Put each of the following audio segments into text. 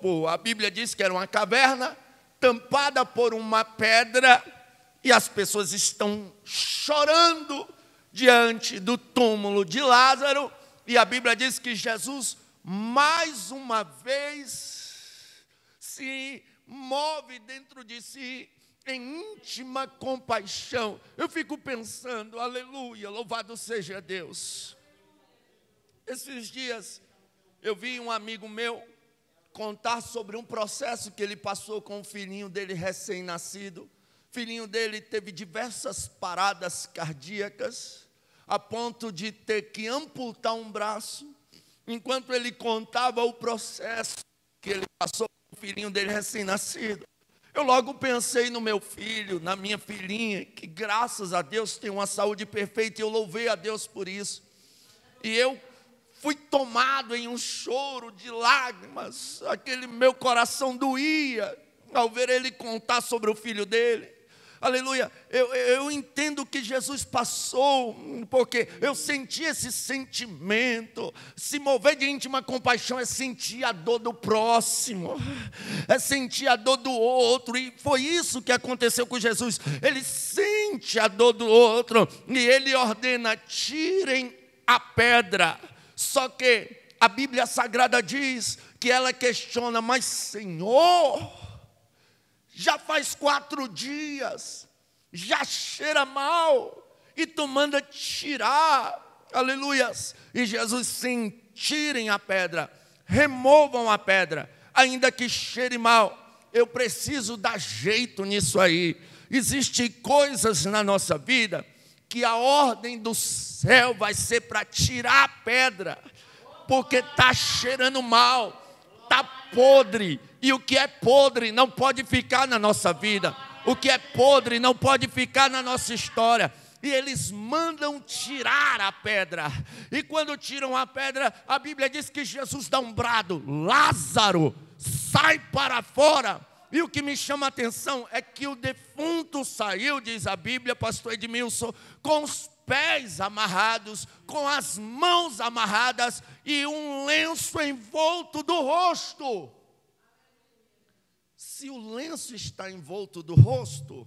corpo, a Bíblia diz que era uma caverna, tampada por uma pedra, e as pessoas estão chorando diante do túmulo de Lázaro, e a Bíblia diz que Jesus, mais uma vez, se move dentro de si em íntima compaixão. Eu fico pensando, aleluia, louvado seja Deus. Esses dias eu vi um amigo meu contar sobre um processo que ele passou com o filhinho dele recém-nascido. Filhinho dele teve diversas paradas cardíacas, a ponto de ter que amputar um braço. Enquanto ele contava o processo que ele passou com o filhinho dele recém-nascido, eu logo pensei no meu filho, na minha filhinha, que graças a Deus tem uma saúde perfeita e eu louvei a Deus por isso. E eu fui tomado em um choro de lágrimas, aquele meu coração doía ao ver ele contar sobre o filho dele. Aleluia. Eu, eu entendo que Jesus passou, porque eu senti esse sentimento. Se mover de íntima compaixão é sentir a dor do próximo, é sentir a dor do outro. E foi isso que aconteceu com Jesus. Ele sente a dor do outro e ele ordena: tirem a pedra. Só que a Bíblia Sagrada diz que ela questiona, mas Senhor já faz quatro dias, já cheira mal, e tu manda tirar, aleluias. E Jesus, sim, tirem a pedra, removam a pedra, ainda que cheire mal. Eu preciso dar jeito nisso aí. Existem coisas na nossa vida que a ordem do céu vai ser para tirar a pedra, porque está cheirando mal, está podre, e o que é podre não pode ficar na nossa vida. O que é podre não pode ficar na nossa história. E eles mandam tirar a pedra. E quando tiram a pedra, a Bíblia diz que Jesus dá um brado: Lázaro, sai para fora. E o que me chama a atenção é que o defunto saiu, diz a Bíblia, pastor Edmilson, com os pés amarrados, com as mãos amarradas e um lenço envolto do rosto. Se o lenço está envolto do rosto,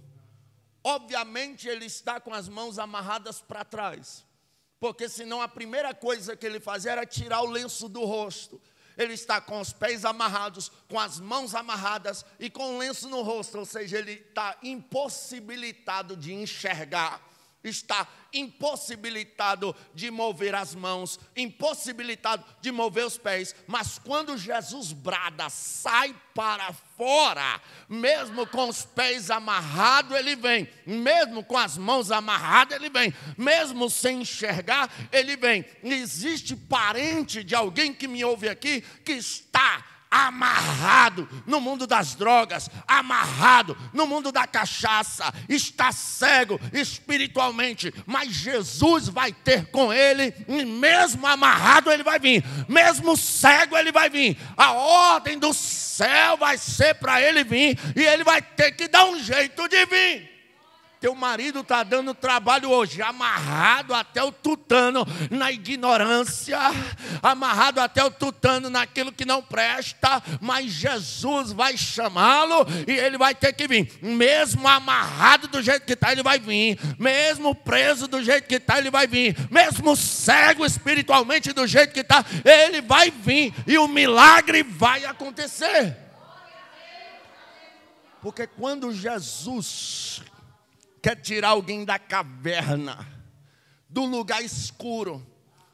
obviamente ele está com as mãos amarradas para trás. Porque senão a primeira coisa que ele fazia era tirar o lenço do rosto. Ele está com os pés amarrados, com as mãos amarradas e com lenço no rosto, ou seja, ele está impossibilitado de enxergar está impossibilitado de mover as mãos, impossibilitado de mover os pés, mas quando Jesus brada, sai para fora, mesmo com os pés amarrados, ele vem, mesmo com as mãos amarradas, ele vem, mesmo sem enxergar, ele vem. Existe parente de alguém que me ouve aqui que está amarrado no mundo das drogas, amarrado no mundo da cachaça, está cego espiritualmente, mas Jesus vai ter com ele, e mesmo amarrado ele vai vir, mesmo cego ele vai vir. A ordem do céu vai ser para ele vir e ele vai ter que dar um jeito de vir. Teu marido está dando trabalho hoje, amarrado até o tutano na ignorância, amarrado até o tutano naquilo que não presta, mas Jesus vai chamá-lo e ele vai ter que vir. Mesmo amarrado do jeito que está, ele vai vir. Mesmo preso do jeito que está, ele vai vir. Mesmo cego espiritualmente do jeito que está, ele vai vir. E o milagre vai acontecer. Porque quando Jesus quer tirar alguém da caverna, do lugar escuro,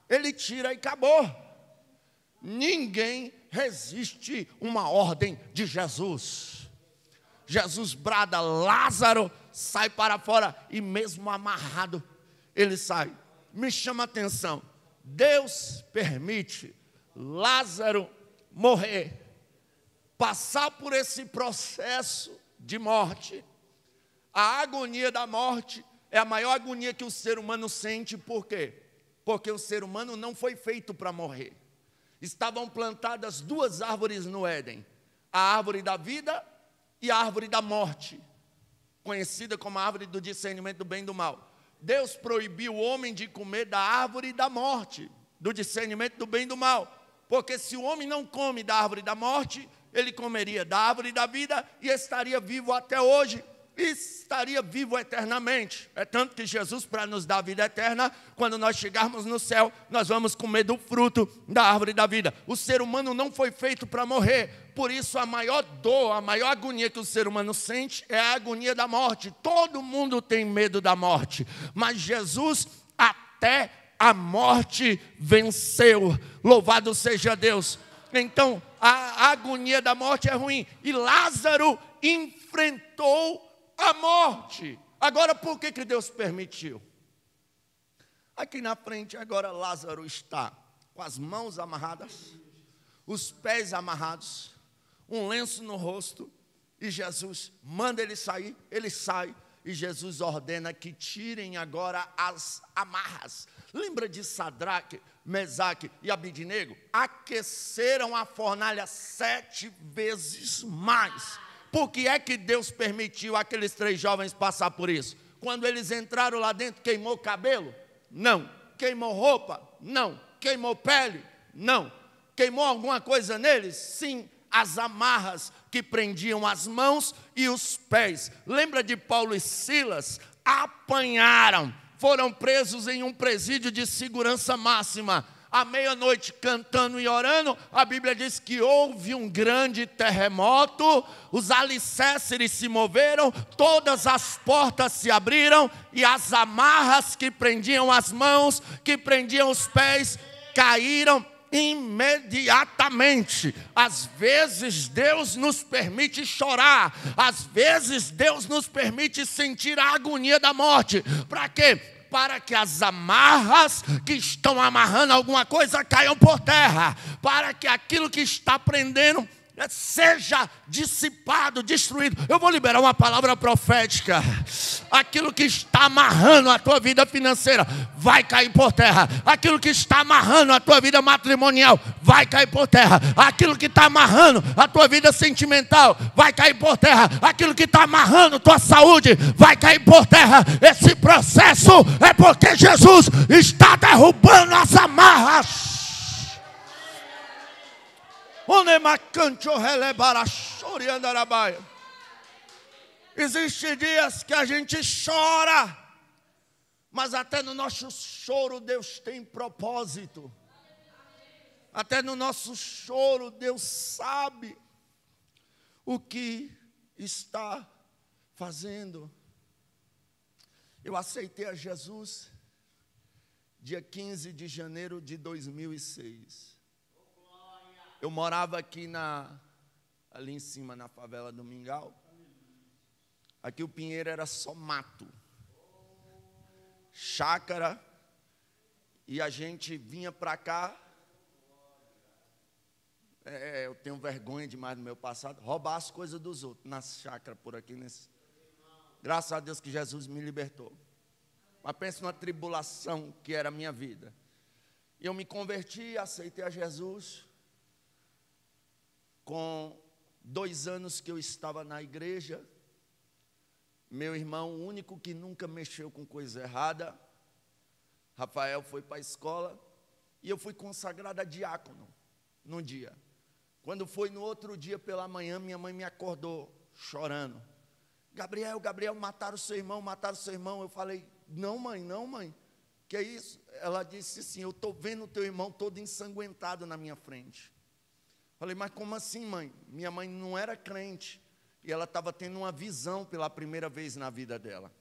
ele tira e acabou. Ninguém resiste uma ordem de Jesus. Jesus brada, Lázaro sai para fora e mesmo amarrado, ele sai. Me chama a atenção. Deus permite Lázaro morrer, passar por esse processo de morte a agonia da morte é a maior agonia que o ser humano sente, por quê? Porque o ser humano não foi feito para morrer. Estavam plantadas duas árvores no Éden: a árvore da vida e a árvore da morte, conhecida como a árvore do discernimento do bem e do mal. Deus proibiu o homem de comer da árvore da morte, do discernimento do bem e do mal. Porque se o homem não come da árvore da morte, ele comeria da árvore da vida e estaria vivo até hoje estaria vivo eternamente. É tanto que Jesus, para nos dar a vida eterna, quando nós chegarmos no céu, nós vamos comer do fruto da árvore da vida. O ser humano não foi feito para morrer, por isso a maior dor, a maior agonia que o ser humano sente é a agonia da morte. Todo mundo tem medo da morte, mas Jesus até a morte venceu. Louvado seja Deus. Então, a agonia da morte é ruim. E Lázaro enfrentou a morte. Agora, por que, que Deus permitiu? Aqui na frente, agora Lázaro está com as mãos amarradas, os pés amarrados, um lenço no rosto, e Jesus manda ele sair, ele sai, e Jesus ordena que tirem agora as amarras. Lembra de Sadraque, Mesaque e Abidinego? Aqueceram a fornalha sete vezes mais por que é que Deus permitiu aqueles três jovens passar por isso? Quando eles entraram lá dentro, queimou cabelo? Não. Queimou roupa? Não. Queimou pele? Não. Queimou alguma coisa neles? Sim. As amarras que prendiam as mãos e os pés. Lembra de Paulo e Silas? Apanharam, foram presos em um presídio de segurança máxima à meia-noite cantando e orando, a Bíblia diz que houve um grande terremoto, os alicerces se moveram, todas as portas se abriram e as amarras que prendiam as mãos, que prendiam os pés, caíram imediatamente. Às vezes Deus nos permite chorar, às vezes Deus nos permite sentir a agonia da morte. Para quê? Para que as amarras que estão amarrando alguma coisa caiam por terra, para que aquilo que está prendendo seja dissipado, destruído. Eu vou liberar uma palavra profética. Aquilo que está amarrando a tua vida financeira vai cair por terra. Aquilo que está amarrando a tua vida matrimonial vai cair por terra. Aquilo que está amarrando a tua vida sentimental vai cair por terra. Aquilo que está amarrando tua saúde vai cair por terra. Esse processo é porque Jesus está derrubando as amarras. Existem dias que a gente chora, mas até no nosso choro Deus tem propósito. Até no nosso choro Deus sabe o que está fazendo. Eu aceitei a Jesus dia 15 de janeiro de 2006. Eu morava aqui na ali em cima na favela do Mingau. Aqui o Pinheiro era só mato. Chácara. E a gente vinha para cá. É, eu tenho vergonha demais do meu passado. Roubar as coisas dos outros na chácara por aqui. Nesse... Graças a Deus que Jesus me libertou. Mas pensa numa tribulação que era a minha vida. Eu me converti, aceitei a Jesus com dois anos que eu estava na igreja, meu irmão, o único que nunca mexeu com coisa errada, Rafael foi para a escola e eu fui consagrado a diácono num dia. Quando foi no outro dia pela manhã, minha mãe me acordou chorando. Gabriel, Gabriel, mataram seu irmão, mataram seu irmão. Eu falei, não, mãe, não, mãe. Que é isso? Ela disse assim: Eu estou vendo o teu irmão todo ensanguentado na minha frente. Falei, mas como assim, mãe? Minha mãe não era crente e ela estava tendo uma visão pela primeira vez na vida dela.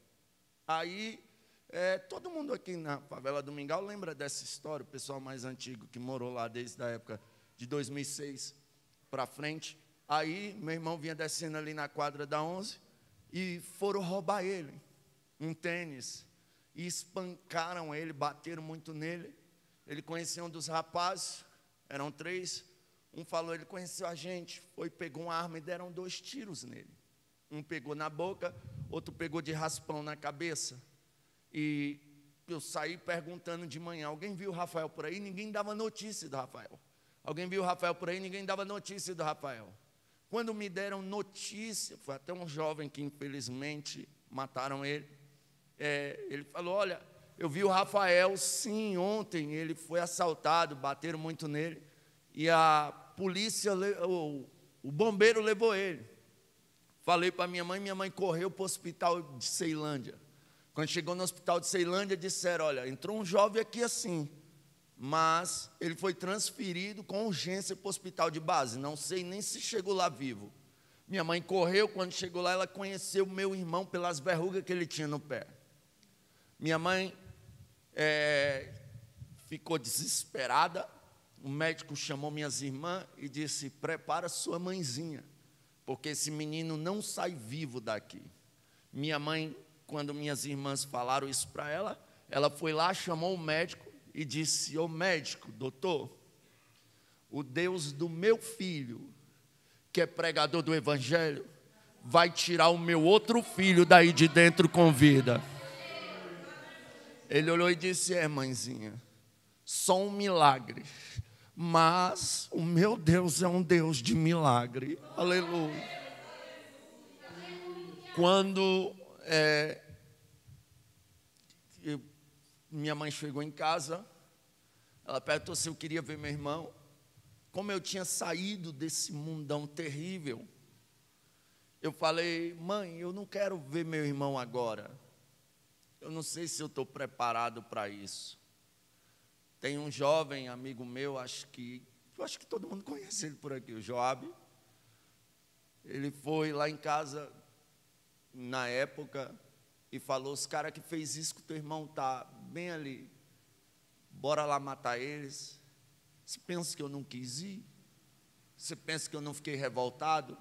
Aí, é, todo mundo aqui na favela do Mingau lembra dessa história, o pessoal mais antigo que morou lá desde a época de 2006 para frente. Aí, meu irmão vinha descendo ali na quadra da 11 e foram roubar ele, um tênis, e espancaram ele, bateram muito nele. Ele conhecia um dos rapazes, eram três, um falou, ele conheceu a gente, foi, pegou uma arma e deram dois tiros nele. Um pegou na boca, outro pegou de raspão na cabeça. E eu saí perguntando de manhã: alguém viu o Rafael por aí? Ninguém dava notícia do Rafael. Alguém viu o Rafael por aí? Ninguém dava notícia do Rafael. Quando me deram notícia, foi até um jovem que infelizmente mataram ele. É, ele falou: Olha, eu vi o Rafael, sim, ontem ele foi assaltado, bateram muito nele e a polícia, o, o bombeiro levou ele. Falei para minha mãe, minha mãe correu para o hospital de Ceilândia. Quando chegou no hospital de Ceilândia, disseram: Olha, entrou um jovem aqui assim, mas ele foi transferido com urgência para o hospital de base. Não sei nem se chegou lá vivo. Minha mãe correu, quando chegou lá, ela conheceu meu irmão pelas verrugas que ele tinha no pé. Minha mãe é, ficou desesperada. O médico chamou minhas irmãs e disse: Prepara sua mãezinha, porque esse menino não sai vivo daqui. Minha mãe quando minhas irmãs falaram isso para ela, ela foi lá, chamou o médico e disse: Ô médico, doutor, o Deus do meu filho, que é pregador do Evangelho, vai tirar o meu outro filho daí de dentro com vida. Ele olhou e disse: É, mãezinha, só um milagre. Mas o meu Deus é um Deus de milagre. Aleluia. Quando é, eu, minha mãe chegou em casa, ela perguntou se eu queria ver meu irmão. Como eu tinha saído desse mundão terrível, eu falei, mãe, eu não quero ver meu irmão agora. Eu não sei se eu estou preparado para isso. Tem um jovem amigo meu, acho que, eu acho que todo mundo conhece ele por aqui, o Joab. Ele foi lá em casa na época e falou: os caras que fez isso com teu irmão tá bem ali. Bora lá matar eles. Você pensa que eu não quis ir? Você pensa que eu não fiquei revoltado?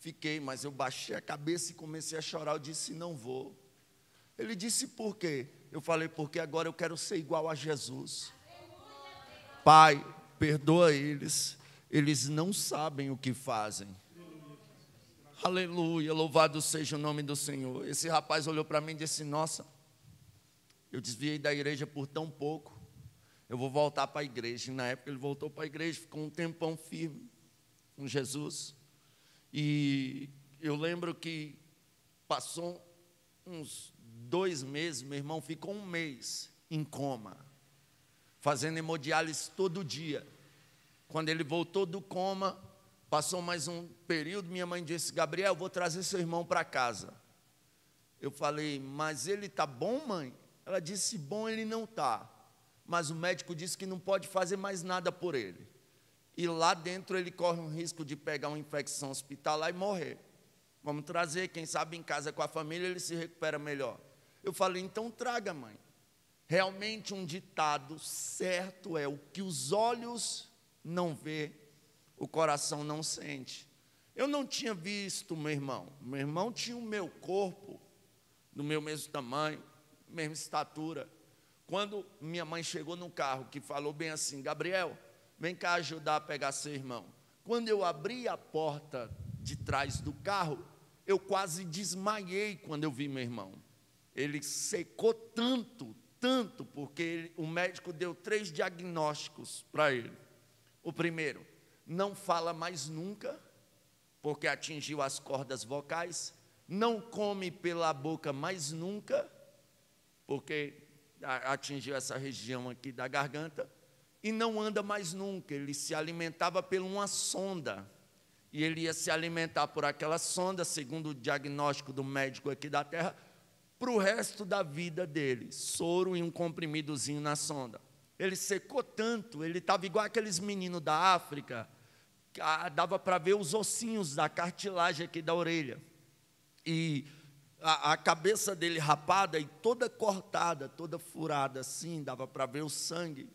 Fiquei, mas eu baixei a cabeça e comecei a chorar. Eu disse: não vou. Ele disse: por quê? Eu falei: porque agora eu quero ser igual a Jesus. Pai, perdoa eles. Eles não sabem o que fazem. Aleluia, louvado seja o nome do Senhor. Esse rapaz olhou para mim e disse: Nossa, eu desviei da igreja por tão pouco, eu vou voltar para a igreja. E na época ele voltou para a igreja, ficou um tempão firme com Jesus. E eu lembro que passou uns dois meses, meu irmão ficou um mês em coma, fazendo hemodiálise todo dia. Quando ele voltou do coma, Passou mais um período, minha mãe disse: Gabriel, vou trazer seu irmão para casa. Eu falei: Mas ele está bom, mãe? Ela disse: Bom, ele não está. Mas o médico disse que não pode fazer mais nada por ele. E lá dentro ele corre um risco de pegar uma infecção hospitalar e morrer. Vamos trazer, quem sabe em casa com a família ele se recupera melhor. Eu falei: Então traga, mãe. Realmente um ditado certo é: o que os olhos não vê, o coração não sente. Eu não tinha visto meu irmão. Meu irmão tinha o meu corpo, do meu mesmo tamanho, mesma estatura. Quando minha mãe chegou no carro, que falou bem assim: Gabriel, vem cá ajudar a pegar seu irmão. Quando eu abri a porta de trás do carro, eu quase desmaiei quando eu vi meu irmão. Ele secou tanto, tanto, porque ele, o médico deu três diagnósticos para ele. O primeiro, não fala mais nunca, porque atingiu as cordas vocais, não come pela boca mais nunca, porque atingiu essa região aqui da garganta, e não anda mais nunca. Ele se alimentava por uma sonda, e ele ia se alimentar por aquela sonda, segundo o diagnóstico do médico aqui da terra, para o resto da vida dele, soro e um comprimidozinho na sonda. Ele secou tanto, ele estava igual aqueles meninos da África, dava para ver os ossinhos da cartilagem aqui da orelha. E a, a, cabeça dele rapada e toda cortada, toda furada assim, dava para ver o sangue.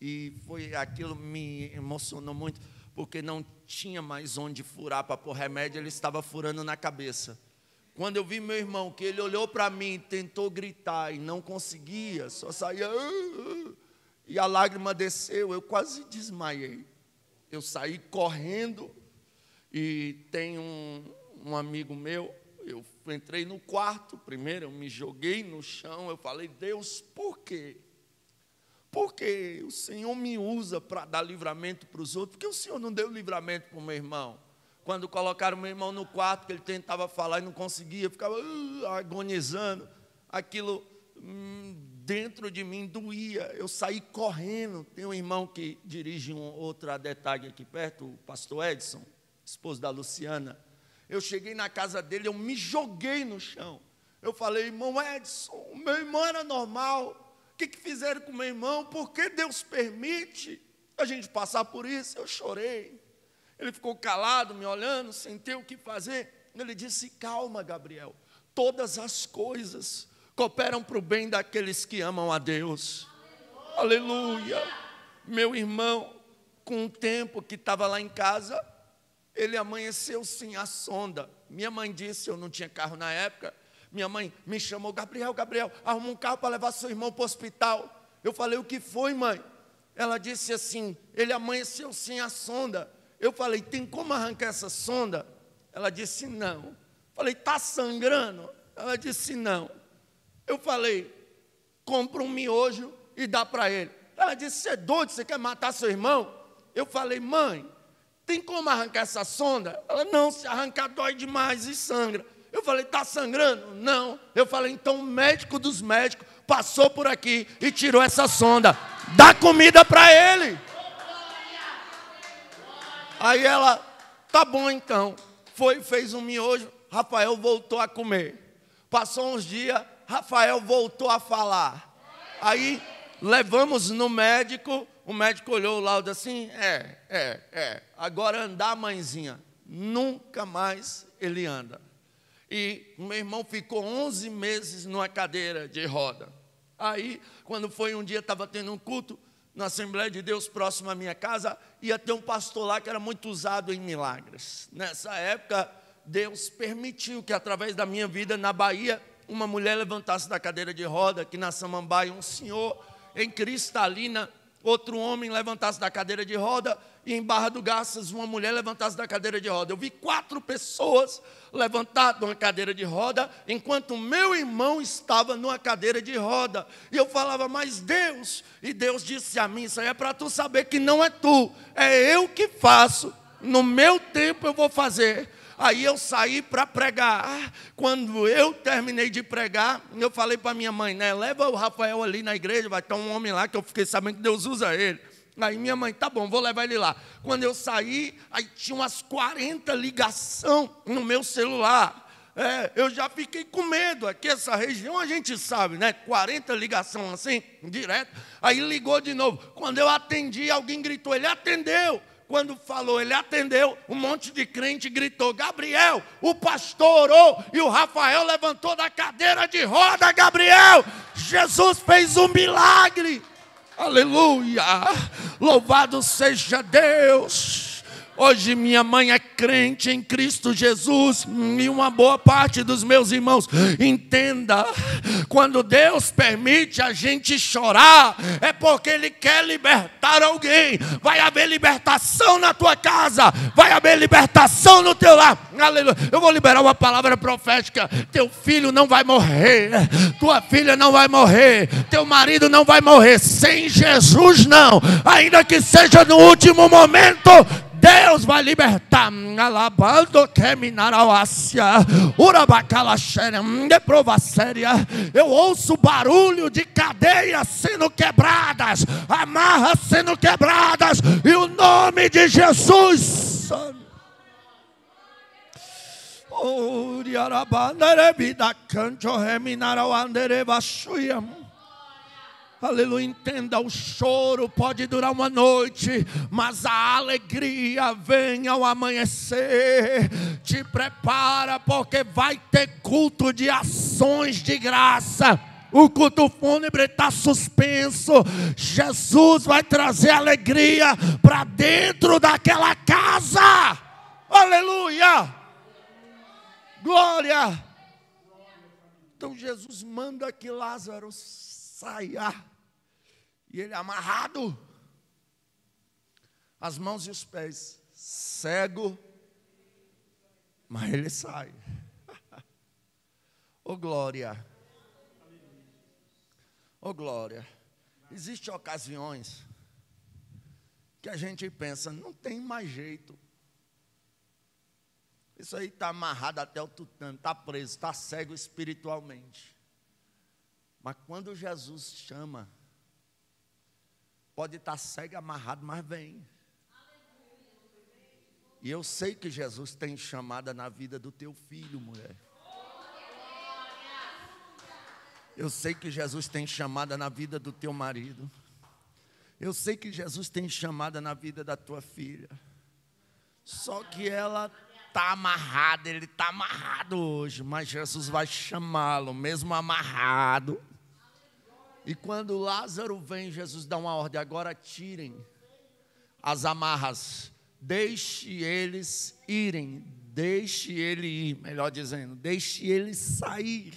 E foi aquilo me emocionou muito, porque não tinha mais onde furar para pôr remédio, ele estava furando na cabeça. Quando eu vi meu irmão, que ele olhou para mim, tentou gritar e não conseguia, só saía. Uh, uh, e a lágrima desceu, eu quase desmaiei eu saí correndo e tem um, um amigo meu, eu entrei no quarto primeiro, eu me joguei no chão, eu falei, Deus, por quê? Porque o Senhor me usa para dar livramento para os outros, porque o Senhor não deu livramento para o meu irmão. Quando colocaram meu irmão no quarto, que ele tentava falar e não conseguia, ficava uh, agonizando, aquilo hum, dentro de mim doía. Eu saí correndo. Tem um irmão que dirige um outro detalhe aqui perto, o pastor Edson, esposo da Luciana. Eu cheguei na casa dele, eu me joguei no chão. Eu falei, irmão Edson, meu irmão era normal. O que, que fizeram com meu irmão? Por que Deus permite a gente passar por isso? Eu chorei. Ele ficou calado, me olhando, sem ter o que fazer. Ele disse: Calma, Gabriel, todas as coisas cooperam para o bem daqueles que amam a Deus. Aleluia. Aleluia. Meu irmão, com o tempo que estava lá em casa, ele amanheceu sim a sonda. Minha mãe disse, eu não tinha carro na época. Minha mãe me chamou, Gabriel, Gabriel, arruma um carro para levar seu irmão para o hospital. Eu falei, o que foi, mãe? Ela disse assim, ele amanheceu sim a sonda. Eu falei, tem como arrancar essa sonda? Ela disse, não. Falei, está sangrando? Ela disse, não. Eu falei, compra um miojo e dá para ele. Ela disse, você é doido, você quer matar seu irmão? Eu falei, mãe, tem como arrancar essa sonda? Ela, não, se arrancar dói demais e sangra. Eu falei, está sangrando? Não. Eu falei, então o médico dos médicos passou por aqui e tirou essa sonda. Dá comida para ele. Aí ela, tá bom então. Foi, fez um miojo, Rafael voltou a comer. Passou uns dias, Rafael voltou a falar. Aí levamos no médico, o médico olhou o laudo assim: é, é, é. Agora andar, mãezinha. Nunca mais ele anda. E meu irmão ficou 11 meses numa cadeira de roda. Aí, quando foi um dia, estava tendo um culto na Assembleia de Deus próximo à minha casa, ia ter um pastor lá que era muito usado em milagres. Nessa época, Deus permitiu que através da minha vida na Bahia, uma mulher levantasse da cadeira de roda, que na Samambaia um senhor em Cristalina, outro homem levantasse da cadeira de roda, e em Barra do Garças uma mulher levantasse da cadeira de roda. Eu vi quatro pessoas levantar de uma cadeira de roda, enquanto meu irmão estava numa cadeira de roda. E eu falava, mas Deus, e Deus disse a mim: Isso aí é para tu saber que não é tu, é eu que faço, no meu tempo eu vou fazer. Aí eu saí para pregar. Quando eu terminei de pregar, eu falei para minha mãe, né? Leva o Rafael ali na igreja, vai ter um homem lá que eu fiquei sabendo que Deus usa ele. Aí minha mãe, tá bom, vou levar ele lá. Quando eu saí, aí tinha umas 40 ligação no meu celular. É, eu já fiquei com medo. Aqui, essa região, a gente sabe, né? 40 ligação assim, direto. Aí ligou de novo. Quando eu atendi, alguém gritou, ele atendeu quando falou, ele atendeu, um monte de crente gritou: Gabriel, o pastor orou e o Rafael levantou da cadeira de roda, Gabriel. Jesus fez um milagre. Aleluia! Louvado seja Deus. Hoje minha mãe é crente em Cristo Jesus e uma boa parte dos meus irmãos entenda, quando Deus permite a gente chorar, é porque Ele quer libertar alguém. Vai haver libertação na tua casa, vai haver libertação no teu lar. Aleluia. Eu vou liberar uma palavra profética. Teu filho não vai morrer, tua filha não vai morrer, teu marido não vai morrer. Sem Jesus, não, ainda que seja no último momento Deus vai libertar. Alabando que minarauácia. Urabacalaxéria. Deprova séria. Eu ouço barulho de cadeias sendo quebradas. Amarras sendo quebradas. E o nome de Jesus. Uriarabanderebida canto reminarauanderebashuia. Aleluia, entenda, o choro pode durar uma noite, mas a alegria vem ao amanhecer. Te prepara, porque vai ter culto de ações de graça. O culto fúnebre está suspenso. Jesus vai trazer alegria para dentro daquela casa. Aleluia! Glória! Então Jesus manda que Lázaro saia. E ele amarrado, as mãos e os pés, cego, mas ele sai. oh glória. Oh glória. Existem ocasiões que a gente pensa, não tem mais jeito. Isso aí está amarrado até o tutano, está preso, está cego espiritualmente. Mas quando Jesus chama, pode estar cego amarrado, mas vem. E eu sei que Jesus tem chamada na vida do teu filho, mulher. Eu sei que Jesus tem chamada na vida do teu marido. Eu sei que Jesus tem chamada na vida da tua filha. Só que ela está amarrada, ele está amarrado hoje, mas Jesus vai chamá-lo, mesmo amarrado. E quando Lázaro vem, Jesus dá uma ordem: agora tirem as amarras, deixe eles irem, deixe ele ir, melhor dizendo, deixe ele sair.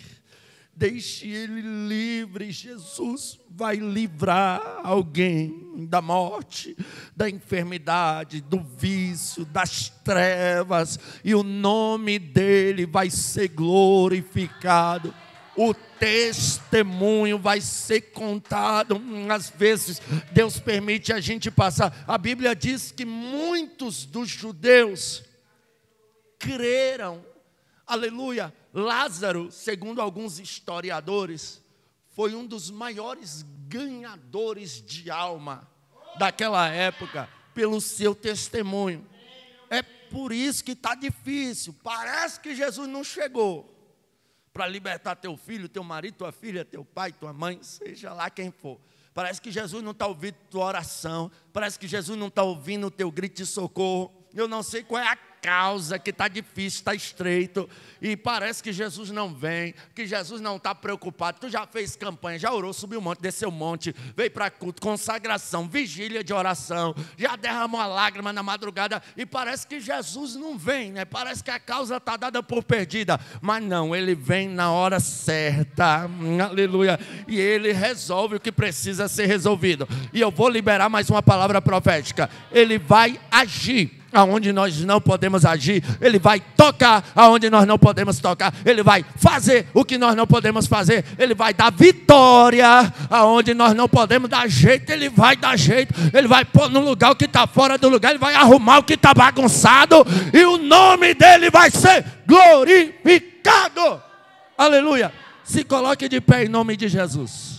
Deixe ele livre. Jesus vai livrar alguém da morte, da enfermidade, do vício, das trevas, e o nome dele vai ser glorificado. O testemunho vai ser contado. Às vezes, Deus permite a gente passar. A Bíblia diz que muitos dos judeus creram aleluia. Lázaro, segundo alguns historiadores, foi um dos maiores ganhadores de alma daquela época, pelo seu testemunho. É por isso que está difícil. Parece que Jesus não chegou para libertar teu filho, teu marido, tua filha, teu pai, tua mãe, seja lá quem for. Parece que Jesus não está ouvindo tua oração. Parece que Jesus não está ouvindo o teu grito de socorro. Eu não sei qual é a causa que está difícil, está estreito, e parece que Jesus não vem, que Jesus não está preocupado. Tu já fez campanha, já orou, subiu o monte, desceu o monte, veio para culto, consagração, vigília de oração, já derramou a lágrima na madrugada, e parece que Jesus não vem, né? Parece que a causa está dada por perdida, mas não, ele vem na hora certa, aleluia, e ele resolve o que precisa ser resolvido. E eu vou liberar mais uma palavra profética: ele vai agir aonde nós não podemos agir, Ele vai tocar aonde nós não podemos tocar, Ele vai fazer o que nós não podemos fazer, Ele vai dar vitória aonde nós não podemos dar jeito, Ele vai dar jeito, Ele vai pôr no lugar o que está fora do lugar, Ele vai arrumar o que está bagunçado, e o nome dele vai ser glorificado. Aleluia. Se coloque de pé em nome de Jesus.